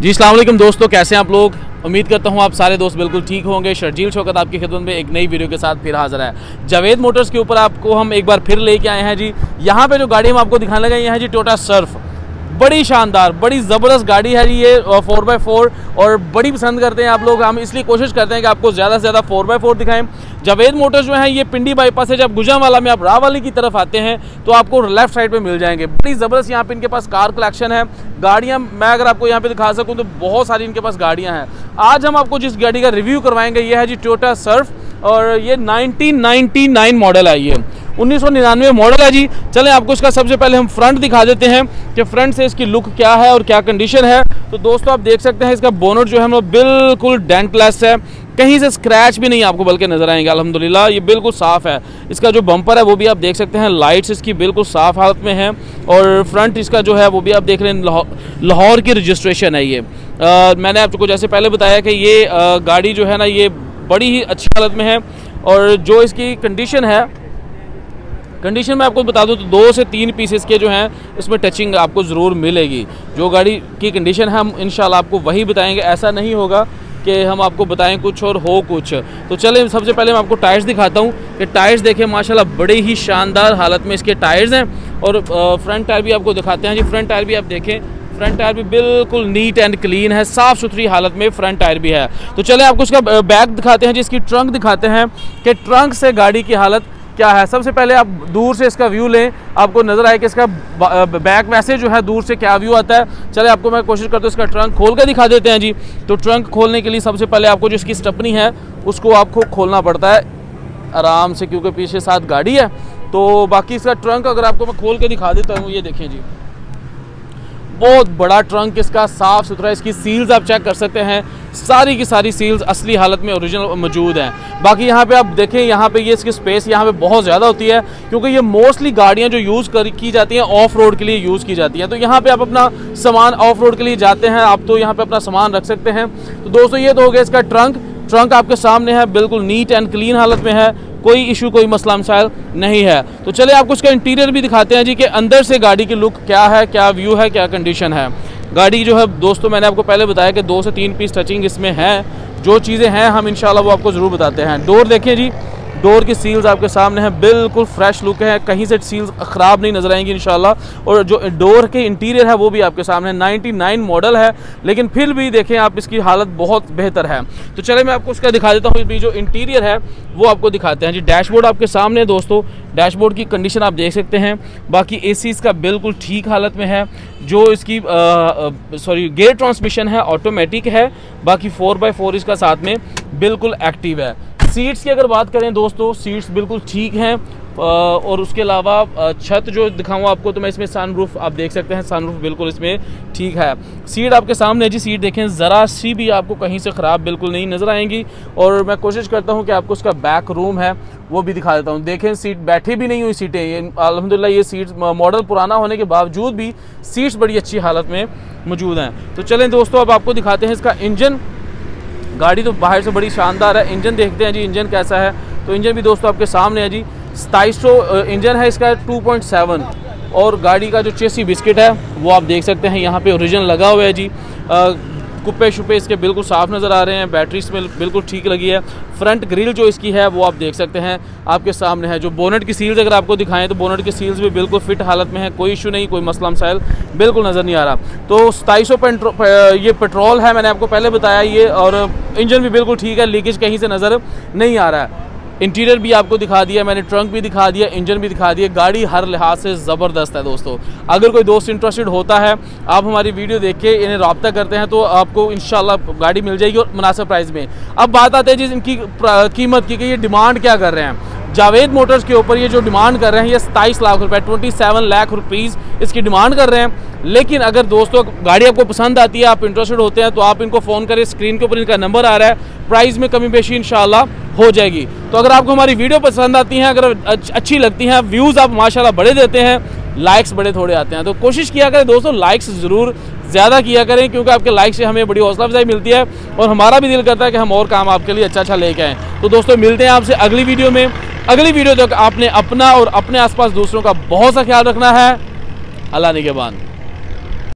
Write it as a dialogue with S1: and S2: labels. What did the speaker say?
S1: जी अलैक्म दोस्तों, कैसे हैं आप लोग? उम्मीद करता हूँ आप सारे दोस्त बिल्कुल ठीक होंगे। शर्जील शौकत आपकी खिदमत में एक नई वीडियो के साथ फिर हाजिर है। जावेद मोटर्स के ऊपर आपको हम एक बार फिर लेके आए हैं जी। यहाँ पे जो गाड़ी हम आपको दिखाने लगे हैं जी, टोटा सर्फ। बड़ी शानदार, बड़ी ज़बरदस्त गाड़ी है ये फोर बाई फोर और बड़ी पसंद करते हैं आप लोग। हम इसलिए कोशिश करते हैं कि आपको ज़्यादा से ज़्यादा फोर बाई फोर दिखाएँ। जावेद मोटर्स जो है, ये पिंडी बाईपास है। जब गुजरावाला में आप रावाली की तरफ़ आते हैं तो आपको लेफ़्ट साइड पे मिल जाएँगे। बड़ी ज़बरदस्त यहाँ पे इनके पास कार कलेक्शन है। गाड़ियाँ, मैं अगर आपको यहाँ पे दिखा सकूँ तो बहुत सारी इनके पास गाड़ियाँ हैं। आज हम आपको जिस गाड़ी का रिव्यू करवाएँगे, ये है जी टोटा सर्फ और ये नाइनटीन मॉडल है ये। उन्नीस सौ निन्यानवे मॉडल है जी। चलें आपको इसका सबसे पहले हम फ्रंट दिखा देते हैं कि फ्रंट से इसकी लुक क्या है और क्या कंडीशन है। तो दोस्तों आप देख सकते हैं इसका बोनट जो है वो बिल्कुल डेंटलेस है। कहीं से स्क्रैच भी नहीं आपको बल्कि नज़र आएँगे अल्हम्दुलिल्लाह ये बिल्कुल साफ़ है। इसका जो बम्पर है वो भी आप देख सकते हैं लाइट्स इसकी बिल्कुल साफ़ हालत में है और फ्रंट इसका जो है वो भी आप देख रहे हैं लाहौर की रजिस्ट्रेशन है ये। आ, मैंने आपको जैसे पहले बताया कि ये आ, गाड़ी जो है ना ये बड़ी ही अच्छी हालत में है और जो इसकी कंडीशन है कंडीशन में आपको बता दूँ तो दो से तीन पीसेस के जो हैं, इसमें टचिंग आपको ज़रूर मिलेगी। जो गाड़ी की कंडीशन है, हम इन आपको वही बताएँगे। ऐसा नहीं होगा कि हम आपको बताएँ कुछ और हो कुछ। तो चलें, सबसे पहले मैं आपको टायर्स दिखाता हूँ कि टायर्स देखें, माशाल्लाह बड़े ही शानदार हालत में इसके टायर्स हैं। और फ्रंट टायर भी आपको दिखाते हैं। जी फ्रंट टायर भी आप देखें। फ्रंट टायर भी बिल्कुल नीट एंड क्लीन है। साफ़ सुथरी हालत में फ्रंट टायर भी है। तो चले, आपको इसका बैग दिखाते हैं जिसकी ट्रंक दिखाते हैं कि ट्रंक से गाड़ी की हालत क्या है? सबसे पहले आप दूर से इसका व्यू लें। आपको नज़र आए कि इसका बैक वैसे जो है, दूर से क्या व्यू आता है। चले, आपको मैं कोशिश करता हूँ इसका ट्रंक खोल कर दिखा देते हैं जी। तो ट्रंक खोलने के लिए सबसे पहले आपको जो इसकी स्टपनी है, उसको आपको खोलना पड़ता है आराम से, क्योंकि पीछे साथ गाड़ी है। तो बाकी इसका ट्रंक अगर आपको मैं खोल के दिखा देता हूँ, ये देखें जी। बहुत बड़ा ट्रंक, इसका साफ़ सुथरा, इसकी सील्स आप चेक कर सकते हैं। सारी की सारी सील्स असली हालत में ओरिजिनल मौजूद हैं। बाकी यहाँ पे आप देखें, यहाँ पे ये इसकी स्पेस यहाँ पे बहुत ज़्यादा होती है, क्योंकि ये मोस्टली गाड़ियाँ जो यूज़ कर, की जाती हैं ऑफ़ रोड के लिए यूज़ की जाती हैं। तो यहाँ पे आप अपना सामान ऑफ़ रोड के लिए जाते हैं, आप तो यहाँ पे अपना सामान रख सकते हैं। तो दोस्तों, ये तो हो गया इसका ट्रंक ट्रंक आपके सामने है, बिल्कुल नीट एंड क्लीन हालत में है। कोई इशू, कोई मसला मसाइल नहीं है। तो चले आपको उसका इंटीरियर भी दिखाते हैं जी कि अंदर से गाड़ी की लुक क्या है, क्या व्यू है, क्या कंडीशन है। गाड़ी जो है, दोस्तों, मैंने आपको पहले बताया कि दो से तीन पीस टचिंग इसमें है। जो चीज़ें हैं, हम इन वो आपको ज़रूर बताते हैं। डोर देखें जी डोर की सील्स आपके सामने हैं, बिल्कुल फ्रेश लुक है, कहीं से सील्स ख़राब नहीं नज़र आएँगी इंशाल्लाह। और जो डोर के इंटीरियर है, वो भी आपके सामने 99 मॉडल है, लेकिन फिर भी देखें आप, इसकी हालत बहुत बेहतर है। तो चले, मैं आपको उसका दिखा देता हूँ। जो इंटीरियर है, वो आपको दिखाते हैं। जी, डैशबोर्ड आपके सामने दोस्तों। डैशबोर्ड की कंडीशन आप देख सकते हैं। बाकी ए सी इसका बिल्कुल ठीक हालत में है। जो इसकी सॉरी गेयर ट्रांसमिशन है, ऑटोमेटिक है। बाकी फोर बाई फोर इसका साथ में बिल्कुल एक्टिव है। सीट्स की अगर बात करें दोस्तों सीट्स बिल्कुल ठीक हैं और उसके अलावा छत जो दिखाऊँ आपको तो मैं इसमें सनरूफ आप देख सकते हैं सनरूफ बिल्कुल इसमें ठीक है। सीट आपके सामने जी सीट देखें, ज़रा सी भी आपको कहीं से ख़राब बिल्कुल नहीं नज़र आएँगी, और मैं कोशिश करता हूँ कि आपको उसका बैक रूम है, वो भी दिखा देता हूँ। देखें सीट बैठी भी नहीं हुई सीटें ये अलहमदिल्ला ये सीट मॉडल पुराना होने के बावजूद भी सीट्स बड़ी अच्छी हालत में मौजूद हैं। तो चलें दोस्तों, अब आपको दिखाते हैं इसका इंजन गाड़ी तो बाहर से बड़ी शानदार है, इंजन देखते हैं जी, इंजन कैसा है। तो इंजन भी दोस्तों आपके सामने है जी सताईस इंजन है इसका 2.7 और गाड़ी का जो चेसी बिस्किट है, वो आप देख सकते हैं, यहाँ पे ओरिजिनल लगा हुआ है जी। कुप्पे शुपे इसके बिल्कुल साफ़ नज़र आ रहे हैं, बैटरी इसमें बिल्कुल ठीक लगी है। फ्रंट ग्रिल जो इसकी है, वो आप देख सकते हैं, आपके सामने है। जो बोनट की सील्स अगर आपको दिखाएँ तो बोनट की सील्स भी बिल्कुल फिट हालत में है, कोई इशू नहीं, कोई मसला मसाइल बिल्कुल नज़र नहीं आ रहा। तो सताईस ये पेट्रोल है, मैंने आपको पहले बताया ये, और इंजन भी बिल्कुल ठीक है, लीकेज कहीं से नज़र नहीं आ रहा है। इंटीरियर भी आपको दिखा दिया, मैंने ट्रंक भी दिखा दिया, इंजन भी दिखा दिया, गाड़ी हर लिहाज से ज़बरदस्त है दोस्तों। अगर कोई दोस्त इंटरेस्टेड होता है, आप हमारी वीडियो देख के इन्हें रबता करते हैं तो आपको इन गाड़ी मिल जाएगी और मुनासिब प्राइस में। अब बात आते हैं जिस इनकी कीमत की, कि ये डिमांड क्या कर रहे हैं। जावेद मोटर्स के ऊपर ये जो डिमांड कर रहे हैं, ये सताईस लाख रुपए ट्वेंटी सेवन लाख रुपीज़ इसकी डिमांड कर रहे हैं। लेकिन अगर दोस्तों, गाड़ी आपको पसंद आती है, आप इंटरेस्टेड होते हैं तो आप इनको फ़ोन करें स्क्रीन के ऊपर इनका नंबर आ रहा है। प्राइस में कमी पेशी इंशाल्लाह हो जाएगी। तो अगर आपको हमारी वीडियो पसंद आती हैं, अगर अच्छी लगती हैं व्यूज़ आप माशाल्लाह बड़े देते हैं लाइक्स बड़े थोड़े आते हैं। तो कोशिश किया करें दोस्तों लाइक्स ज़रूर ज़्यादा किया करें, क्योंकि आपके लाइक से हमें बड़ी हौसला अफजाई मिलती है और हमारा भी दिल करता है कि हम और काम आपके लिए अच्छा अच्छा लेके आएँ। तो दोस्तों, मिलते हैं आपसे अगली वीडियो में। अगली वीडियो तक आपने अपना और अपने आसपास दूसरों का बहुत सा ख्याल रखना है। अल्लाह निगेबान